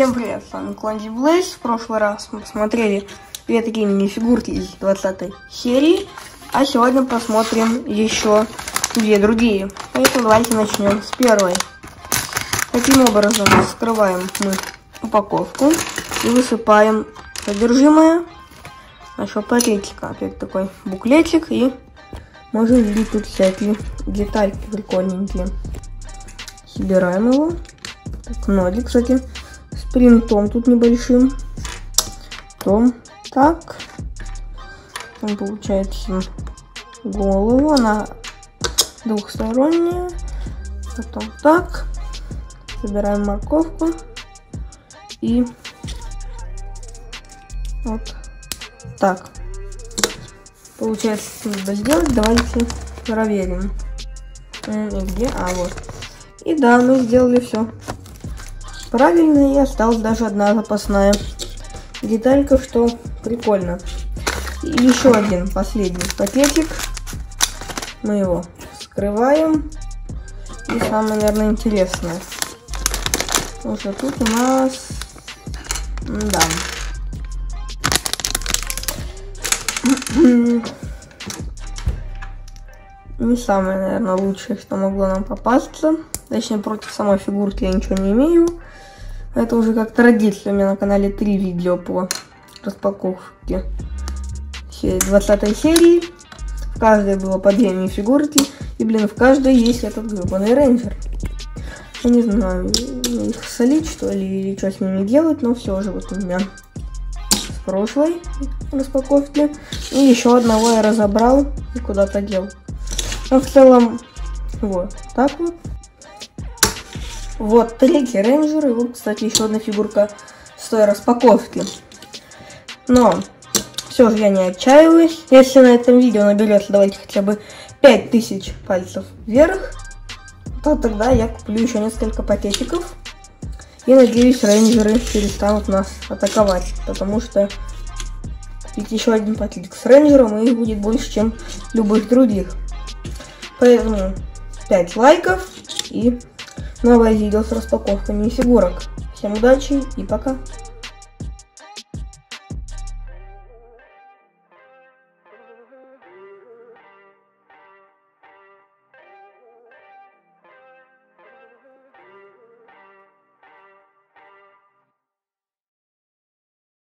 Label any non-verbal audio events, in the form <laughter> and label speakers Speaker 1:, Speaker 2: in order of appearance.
Speaker 1: Всем привет, с вами Кланди Блейз. В прошлый раз мы посмотрели две такие мини-фигурки из 20 серии, а сегодня посмотрим еще две другие. Поэтому давайте начнем с первой. Таким образом вскрываем мы упаковку и высыпаем содержимое нашего пакетика. Опять такой буклетик и можно видеть тут всякие детальки прикольненькие. Собираем его. Так, ноги, кстати, принтом тут небольшим. Потом так. Там получается голову. Она двухсторонняя. Потом так. Собираем морковку. И вот так. Получается, надо сделать. Давайте проверим. Где? А, вот. И да, мы сделали все. Правильно, и осталась даже одна запасная деталька, что прикольно. И еще один последний пакетик. Мы его скрываем. И самое, наверное, интересное. Что тут у нас... Да. <clears throat> Не самое, наверное, лучшее, что могло нам попасться. Точнее, против самой фигурки я ничего не имею. Это уже как традиция. У меня на канале три видео по распаковке 20 серии. В каждой было по две мини-фигурки. И, блин, в каждой есть этот гребаный рейнджер. Я не знаю, их солить, что ли, или что с ними делать, но все же вот у меня с прошлой распаковки. И еще одного я разобрал и куда-то дел. Но в целом, вот так вот. Вот третий рейнджер. И вот, кстати, еще одна фигурка с той распаковки. Но все же я не отчаиваюсь. Если на этом видео наберется, давайте хотя бы 5000 пальцев вверх, то тогда я куплю еще несколько пакетиков. И надеюсь, рейнджеры перестанут нас атаковать. Потому что купить еще один пакетик с рейнджером, и их будет больше, чем любых других. Поэтому 5 лайков и новое видео с распаковками фигурок. Всем удачи и пока!